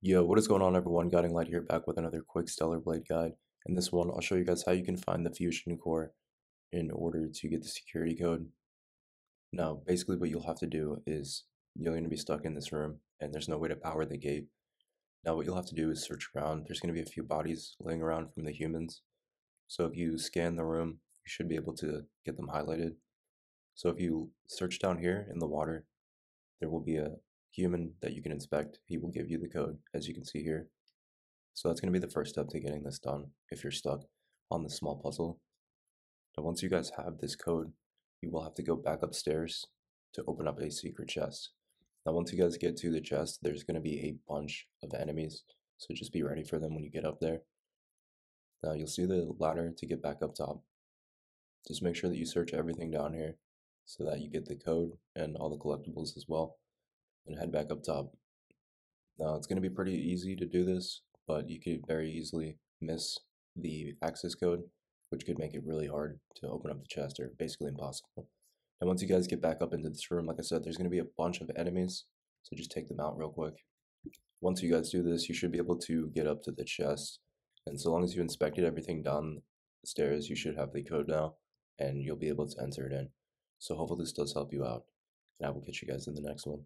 Yo, what is going on everyone? Guiding Light here back with another quick Stellar Blade guide. In this one, I'll show you guys how you can find the Fusion Core in order to get the security code. Now, basically what you'll have to do is you're going to be stuck in this room and there's no way to power the gate. Now what you'll have to do is search around. There's going to be a few bodies laying around from the humans. So if you scan the room, you should be able to get them highlighted. So if you search down here in the water, there will be a human that you can inspect. He will give you the code, as you can see here. So that's going to be the first step to getting this done if you're stuck on this small puzzle. Now once you guys have this code, you will have to go back upstairs to open up a secret chest. Now once you guys get to the chest, there's going to be a bunch of enemies, so just be ready for them when you get up there. Now you'll see the ladder to get back up top. Just make sure that you search everything down here so that you get the code and all the collectibles as well and head back up top. Now it's going to be pretty easy to do this, but you could very easily miss the access code, which could make it really hard to open up the chest or basically impossible. And once you guys get back up into this room, like I said, there's going to be a bunch of enemies, so just take them out real quick. Once you guys do this, you should be able to get up to the chest, and so long as you inspected everything down the stairs, you should have the code now, and you'll be able to enter it in. So hopefully this does help you out, and I will catch you guys in the next one.